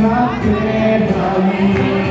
na terra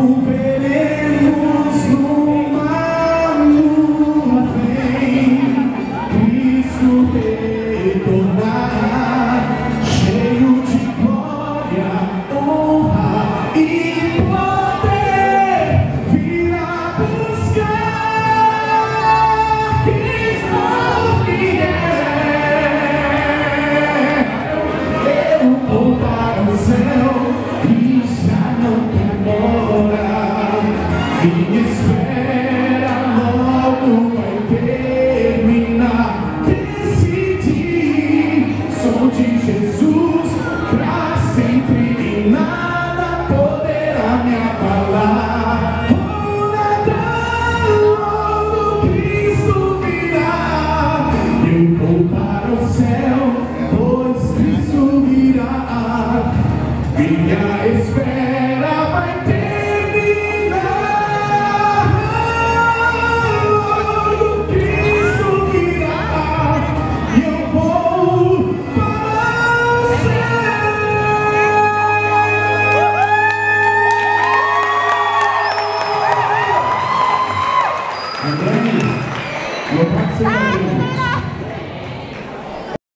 o veneno. Andrés.